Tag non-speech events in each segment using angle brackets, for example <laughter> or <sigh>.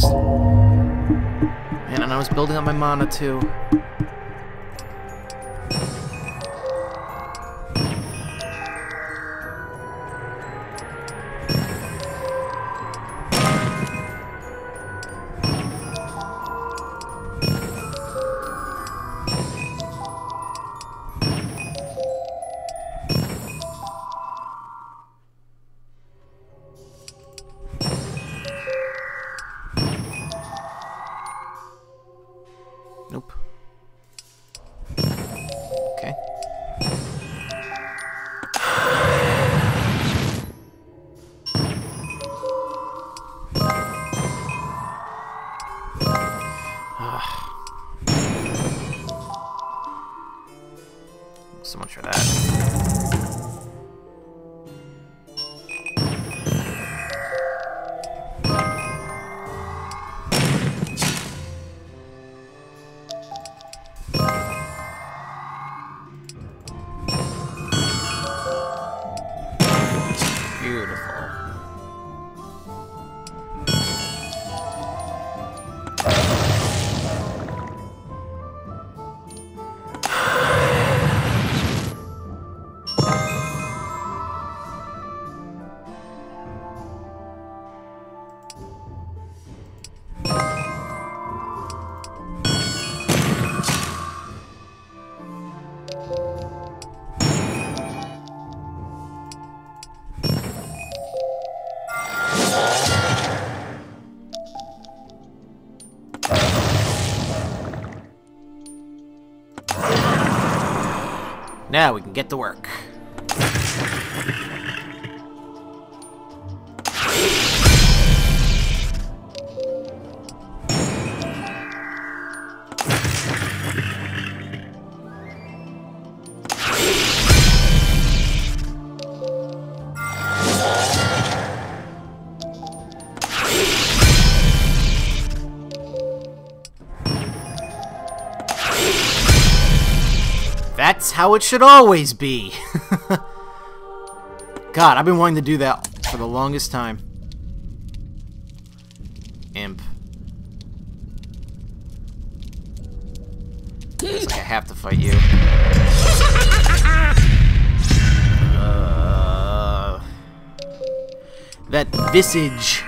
fast. Man, and I was building up my mana too. Now we can get to work. That's how it should always be. <laughs> God, I've been wanting to do that for the longest time. Imp. Looks like I have to fight you. Uh, that visage.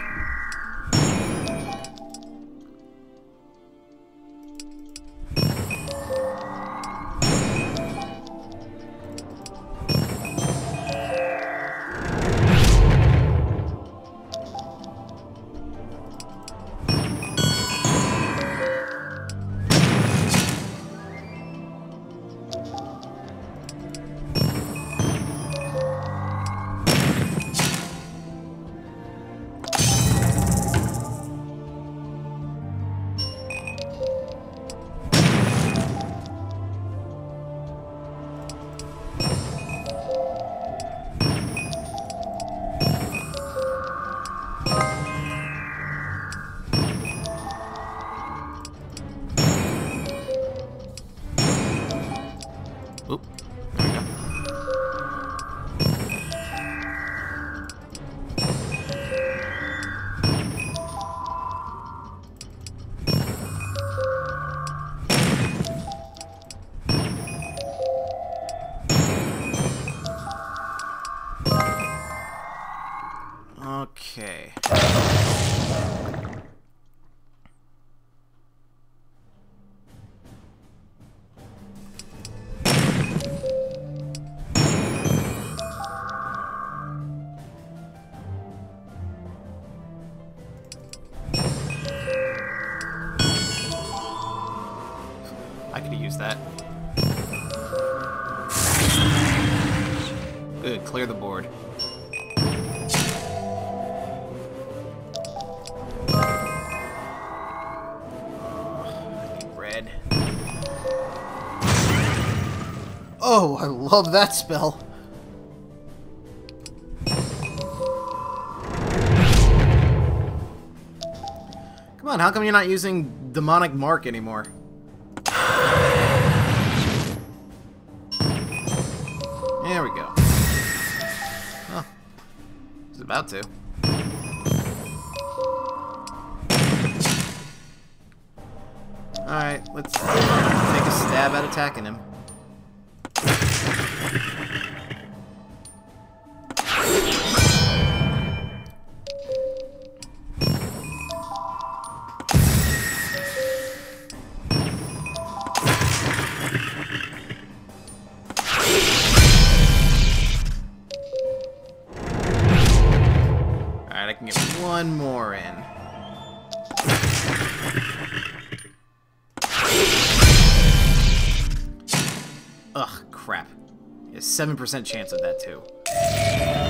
Okay. Love that spell. Come on, how come you're not using Demonic Mark anymore? There we go. Oh. He's about to. Alright, let's take a stab at attacking him. Ugh, crap. A 7% chance of that, too.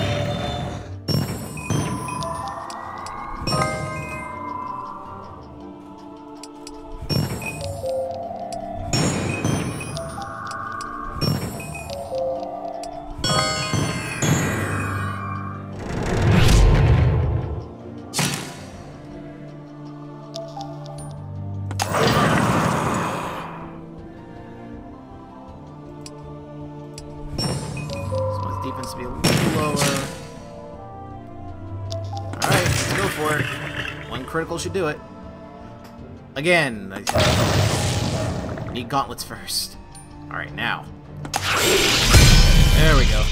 Should do it. Again, I need gauntlets first. Alright, now. There we go.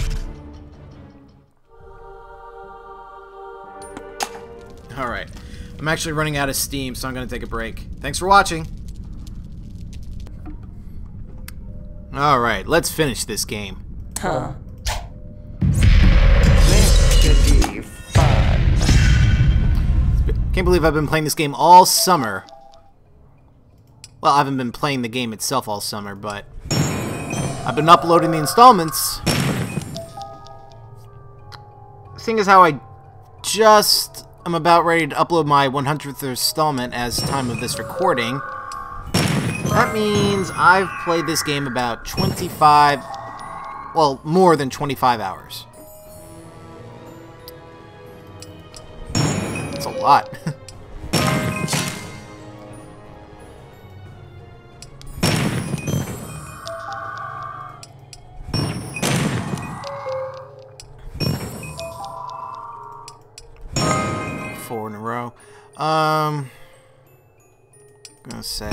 Alright. I'm actually running out of steam, so I'm going to take a break. Thanks for watching. Alright, let's finish this game. Huh. Can't believe I've been playing this game all summer. Well, I haven't been playing the game itself all summer, but I've been uploading the installments. Seeing as how I just am about ready to upload my 100th installment as time of this recording, that means I've played this game about 25, well, more than 25 hours. Lot. <laughs> Four in a row. Um, gonna say.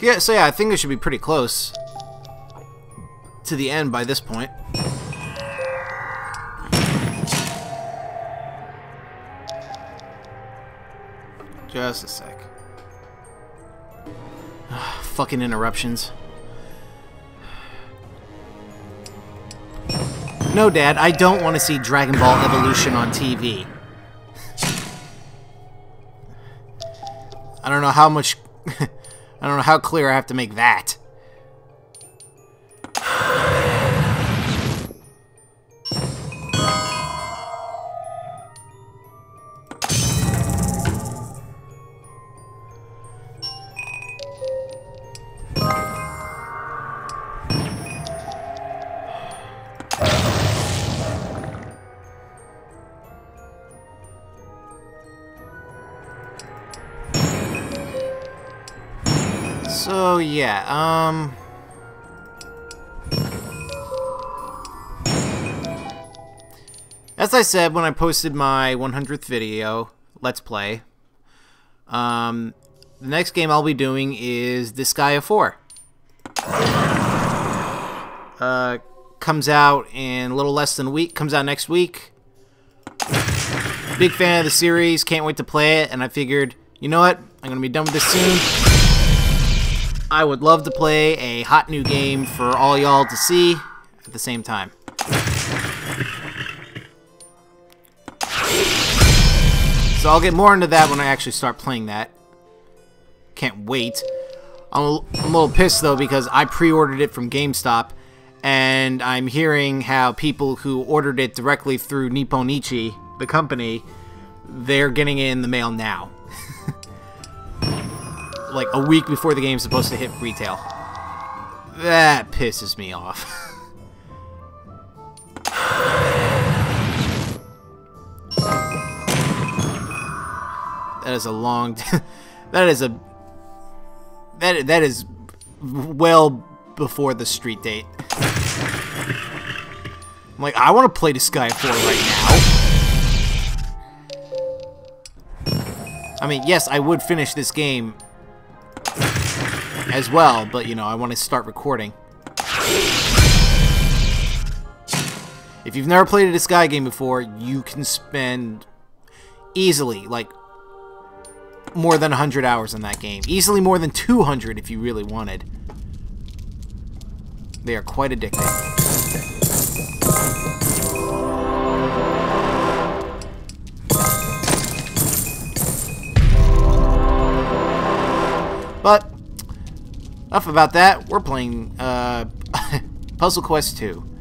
Yeah, so yeah, I think it should be pretty close to the end by this point. Just a sec. Ah, fucking interruptions. No, Dad, I don't want to see Dragon Ball Evolution on TV. I don't know how much... <laughs> I don't know how clear I have to make that. As I said when I posted my 100th video, Let's Play, um, the next game I'll be doing is Disgaea 4. Uh, comes out in a little less than a week, comes out next week. Big fan of the series, can't wait to play it, and I figured, you know what, I'm going to be done with this soon. I would love to play a hot new game for all y'all to see at the same time. So I'll get more into that when I actually start playing that. Can't wait. I'm a, I'm a little pissed though because I pre-ordered it from GameStop and I'm hearing how people who ordered it directly through Nippon Ichi, the company, they're getting it in the mail now. <laughs> like a week before the game's supposed to hit retail. That pisses me off. <laughs> that is a long <laughs> that is a that that is well before the street date. I'm like, I want to play Disgaea 4 right now. I mean, yes, I would finish this game as well, but you know, I want to start recording. If you've never played a Disgaea game before, you can spend easily, like, more than 100 hours in that game. Easily more than 200 if you really wanted. They are quite addicting. But, enough about that. We're playing uh, <laughs> Puzzle Quest 2.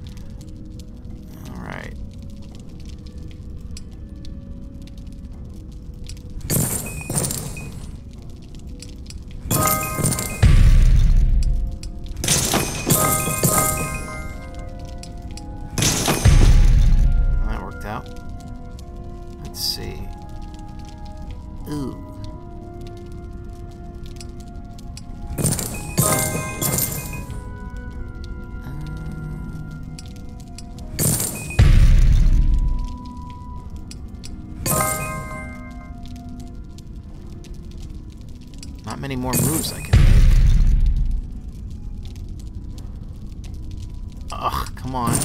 Come on.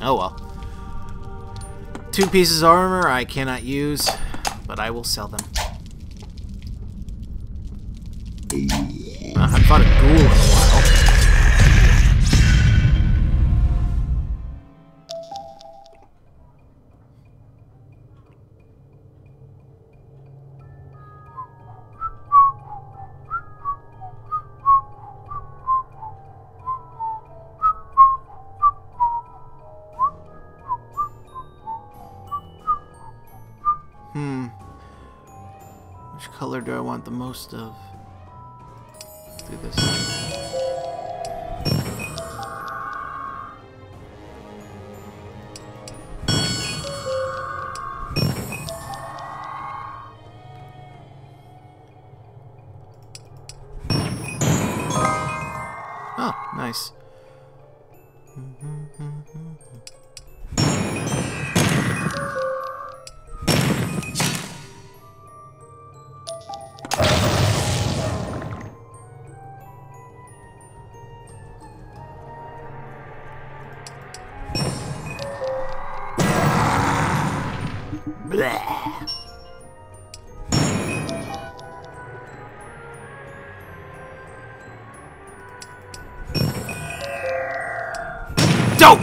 Oh well. Two pieces of armor I cannot use, but I will sell them. The most of? Do this. Dope!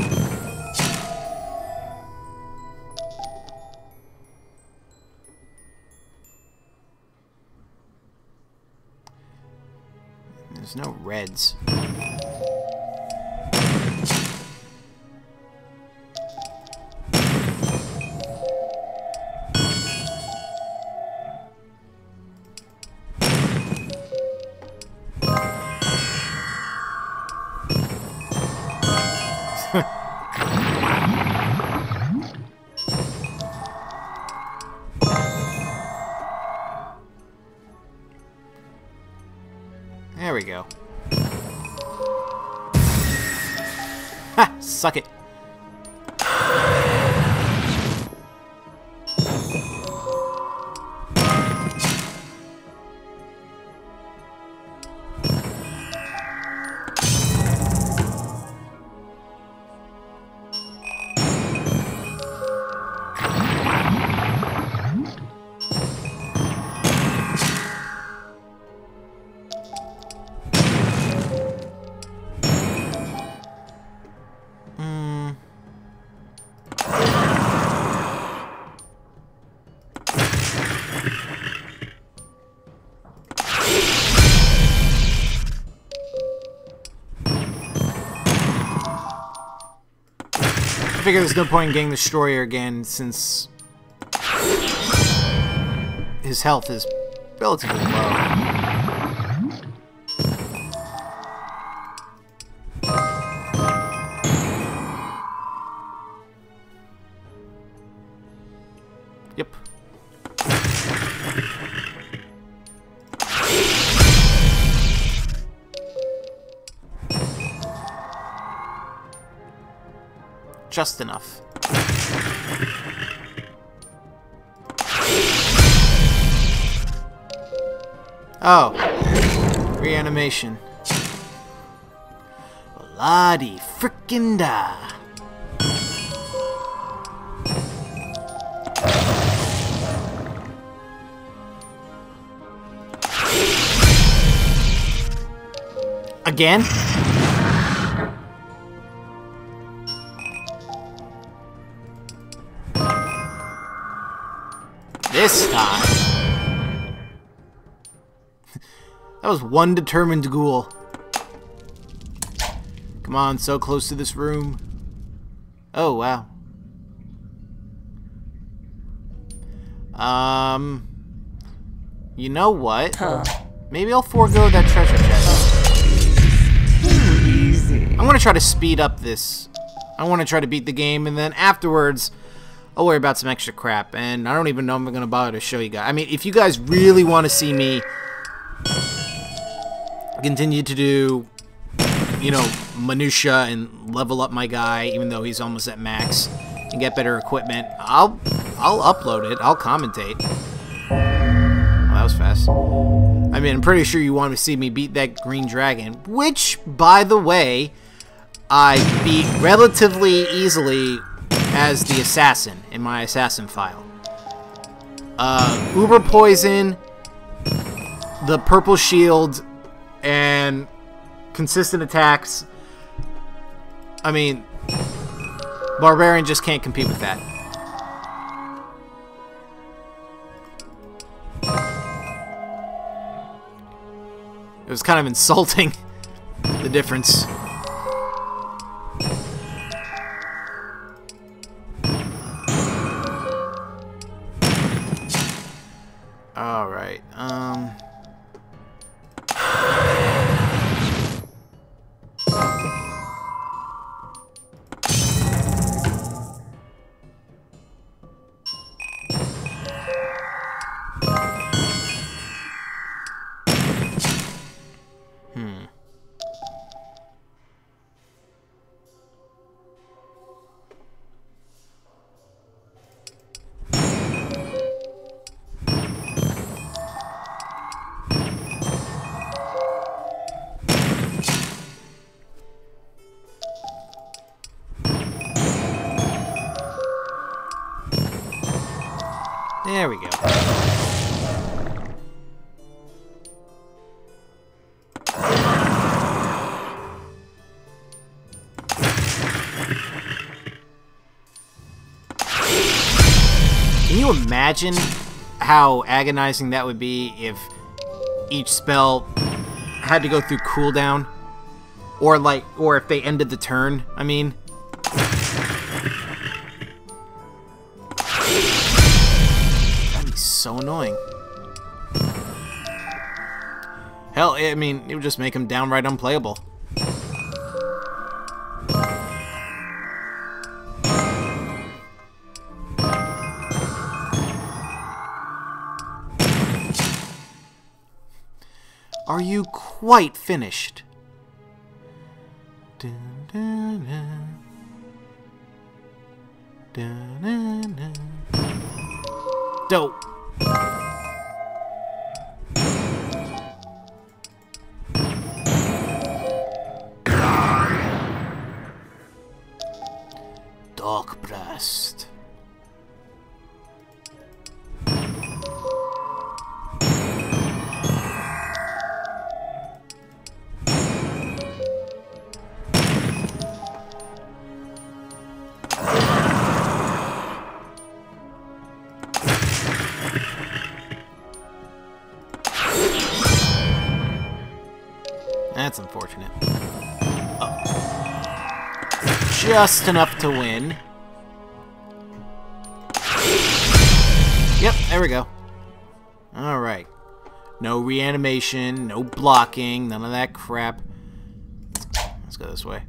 There's no reds. Suck it. Figure there's no point in getting the destroyer again since his health is relatively low. Just enough. Oh. Reanimation. Lottie frickin' da. Again? This time. that was one determined ghoul. Come on, so close to this room. Oh, wow. Um, you know what? Huh. Maybe I'll forego that treasure chest. Easy. I'm gonna try to speed up this. I want to try to beat the game, and then afterwards, I'll worry about some extra crap. And I don't even know if I'm gonna bother to show you guys. I mean, if you guys really want to see me continue to do, you know, minutia and level up my guy, even though he's almost at max, and get better equipment, I'll I'll upload it. I'll commentate. Oh, that was fast. I mean, I'm pretty sure you want to see me beat that green dragon, which, by the way, I beat relatively easily as the assassin in my assassin file. Uh, Uber Poison, the Purple Shield, and consistent attacks. I mean, Barbarian just can't compete with that. It was kind of insulting, <laughs> the difference. Alright, um... imagine how agonizing that would be if each spell had to go through cooldown? Or like, or if they ended the turn, I mean. That'd be so annoying. Hell, I mean, it would just make him downright unplayable. Quite finished? Dun, dun, dun. Dope. Just enough to win. Yep, there we go. Alright. No reanimation, no blocking, none of that crap. Let's go this way.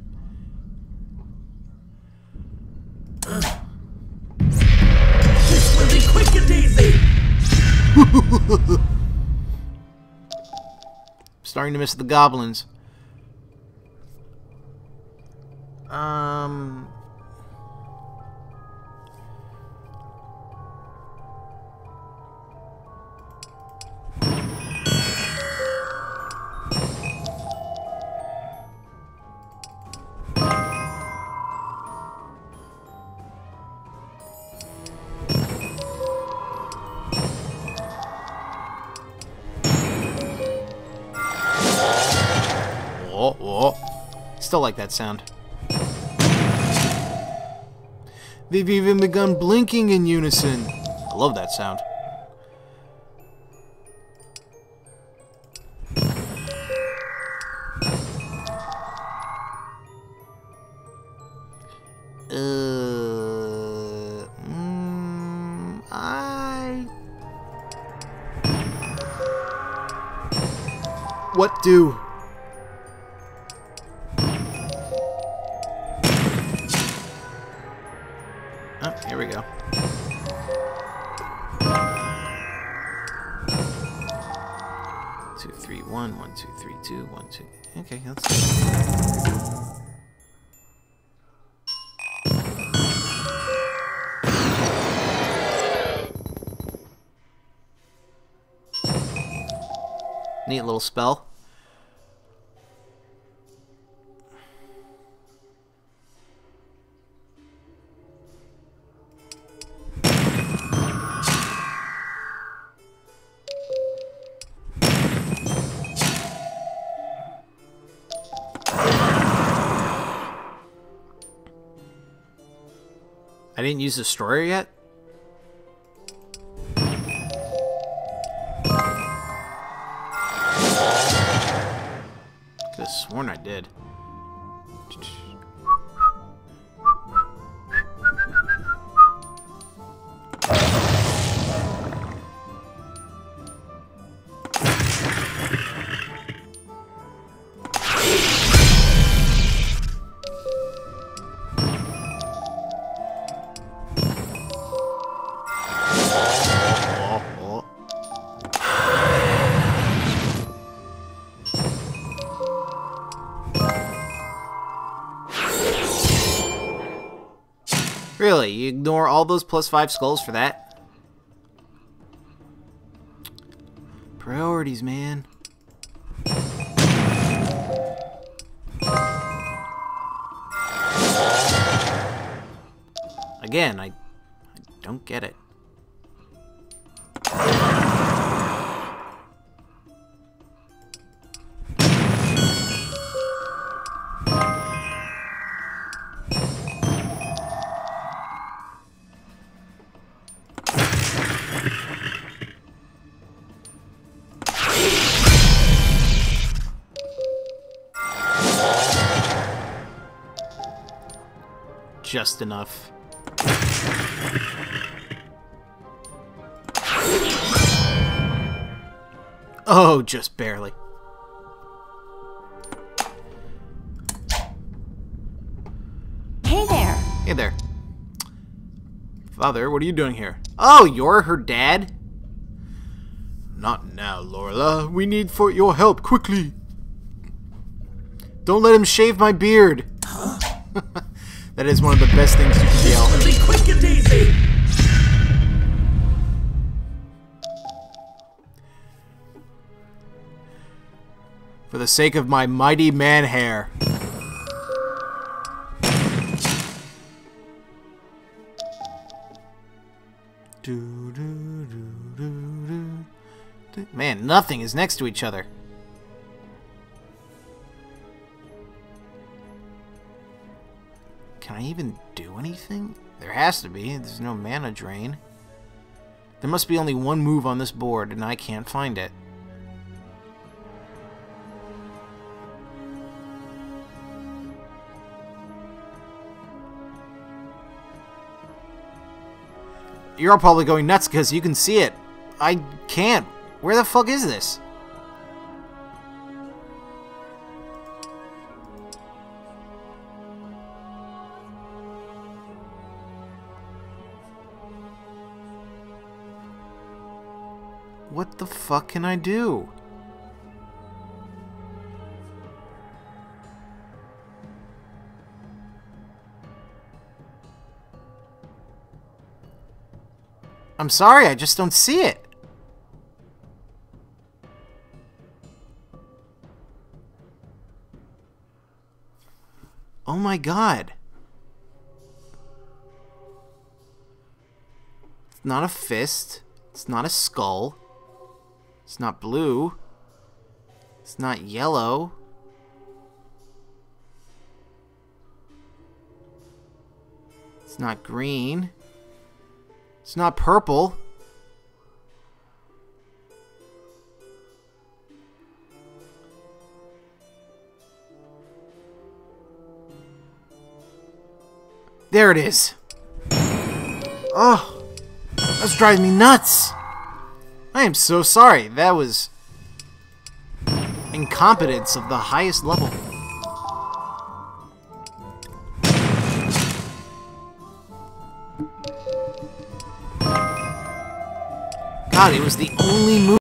This will be quick and easy. <laughs> Starting to miss the goblins. Um... Still like that sound. They've even begun blinking in unison. I love that sound. Uh, mm, I. What do? Neat little spell. Use Destroyer yet? Really? You ignore all those plus five skulls for that? Priorities, man. Again, I, I don't get it. Just enough. Oh, just barely. Hey there. Hey there. Father, what are you doing here? Oh, you're her dad? Not now, Lorla. We need for your help quickly. Don't let him shave my beard. <gasps> <laughs> that is one of the best things you can yell. Be quick and easy. For the sake of my mighty man hair. Man, nothing is next to each other. Can I even do anything? There has to be. There's no mana drain. There must be only one move on this board, and I can't find it. You're all probably going nuts because you can see it. I can't. Where the fuck is this? Fuck can I do? I'm sorry, I just don't see it. Oh my god. It's not a fist. It's not a skull. It's not blue. It's not yellow. It's not green. It's not purple. There it is. Oh, that's driving me nuts. I am so sorry. That was incompetence of the highest level. God, it was the only move.